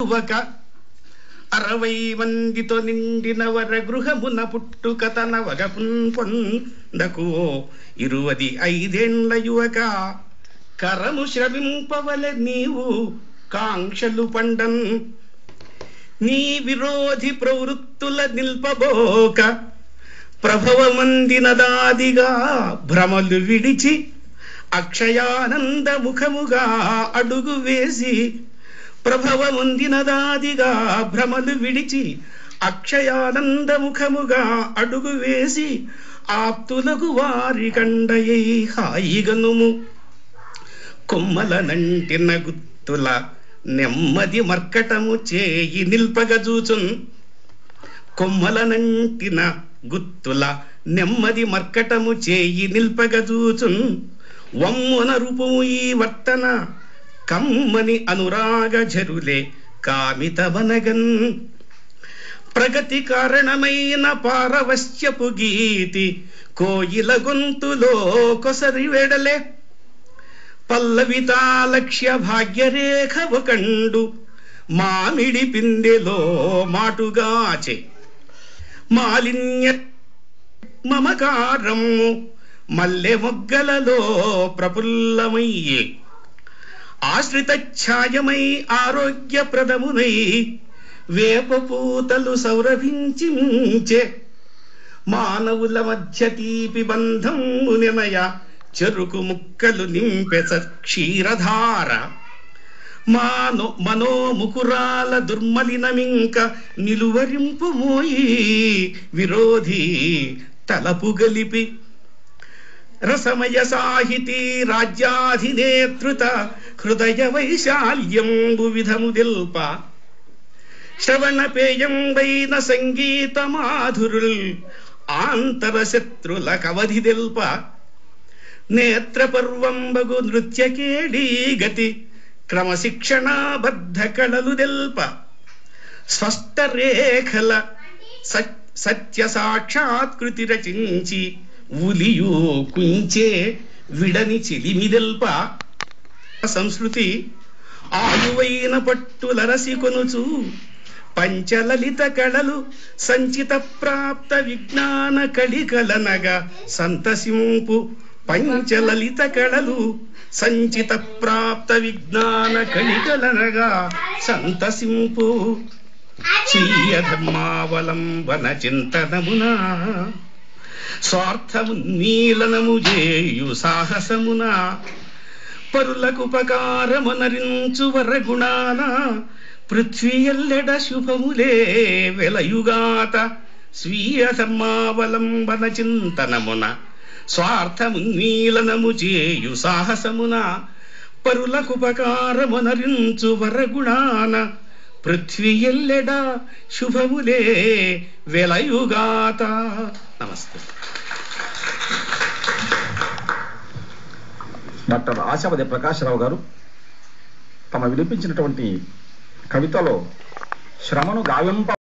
యువక అరవై మందితో నిండిన వర గృహమున పుట్టుక తన వగ పొందకు ఇరువది ఐదేండ్ల యువక కరము శ్రమింపవలె నీవు కాంక్షలు పండన్ నీ విరోధి ప్రవృత్తుల నిల్పబోక ప్రభవమందినదాదిగా భ్రమలు విడిచి అక్షయానంద ముఖముగా అడుగు వేసి ప్రభవముందినదాదిగా భ్రమలు విడిచి అక్షయానంద ముఖముగా అడుగు వేసి ఆప్తులకు వారి కండయై హాయిగనుము. కొమ్మల నంటిన గుత్తుల నెమ్మది మర్కటము చేయి నిల్పగజూచున్. కొమ్మల నంటిన గుత్తుల నెమ్మది మర్కటము చేయి నిల్పగజూచున్. వమ్మున రూపము ఈ వర్తన కమ్మని అనురాగ జరులే కామితవనగన్. ప్రగతి కారణమైన పారవశ్యపు గీతి కోయిల గొంతులో కొసరి వెడలే పల్లవితాలక్ష్య భాగ్యరేఖ ఒకండు మామిడి పిందెలో మాటుగాచే. మాలిన్య మమకారము మల్లె మొగ్గలలో ప్రఫుల్లమయ్యే. ఆశ్రిత ఛాయమై ఆరోగ్యప్రదమునై వేప పూతలు సౌరభించించే మానవుల మధ్య తీపి బంధము నినయ చెరుకు ముక్కలు నింపెస క్షీరధార మానో మనోముకురాల దుర్మలినమింక నిలువరింపు మోయి విరోధి తలపు గలిపి రసమయ సాహితీ రాజ్యాధినేతృత హృదయ వైశాల్యంబు విధము దిల్ప శ్రవణ పేయంబైన సంగీత మాధురుల్ ఆంతర శత్రుల కవధి దిల్ప నేత్ర పర్వంబగు నృత్యకేడీ గతి క్రమశిక్షణాబద్ధ కళలు దిల్ప స్వస్థ రేఖల సత్య సాక్షాత్కృతి రచించి ఉలియు కుంచే విడని చిలిమిదెల్ప సంస్కృతి ఆయువైన పట్టులరసి కొనుచు పంచలలిత కళలు సంచిత ప్రాప్త విజ్ఞాన కళికలనగా సంతసింపు పంచలలిత కళలు సంచిత ప్రాప్త విజ్ఞాన కళికలనగా సంతసింపు. స్వీయ ధర్మావలంబన చింతనమునా స్వార్థమున్మీలనము చేయు సాహసమున పరులకుపకారమునరించు వరగుణాన పృథ్వీ ఎల్లెడ శుభములే వెలయుగాత స్వీయ ధర్మావలంబన చింతనమున. స్వార్థమున్మీలనము చేయు సాహసమున పరులకుపకారమునరించు వరగుణాన పృథ్వీ ఎల్లెడ శుభములే వెలయుగాత. నమస్తే. డాక్టర్ ఆశావతి ప్రకాశరావు గారు తమ వినిపించినటువంటి కవితలో శ్రమను గావింప